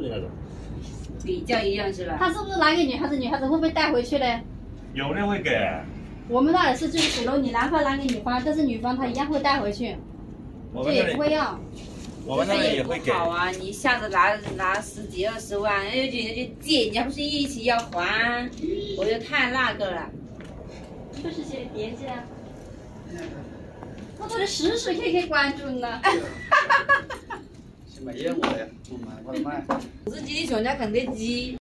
的那种。比较一样是吧？他是不是拿给女孩子？女孩子会不会带回去呢？有的会给。我们那也是，就是比如你男方拿给女方，但是女方她一样会带回去，这也不会要。我们那里也会给。好啊，你一下子拿拿十几二十万，人家就就借，人家不是一起要还，我觉得太那个了。就是些别介。我都是时时刻刻关注呢。没业务的，我买我是吉利熊家肯德基。